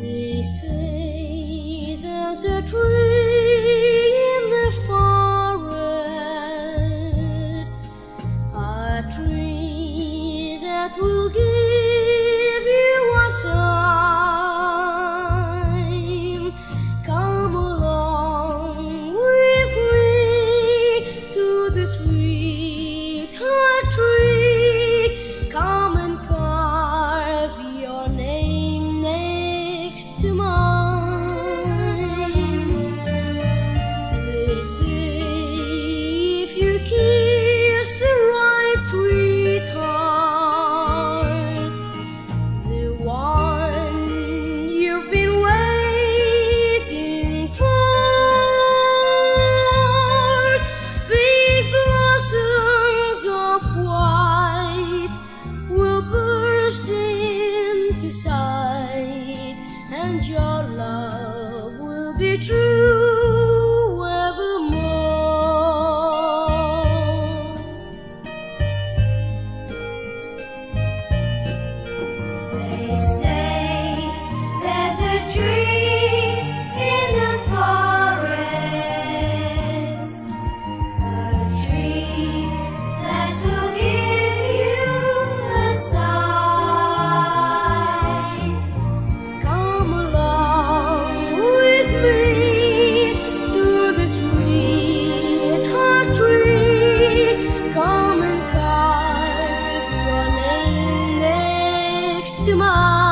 They say there's a tree. True next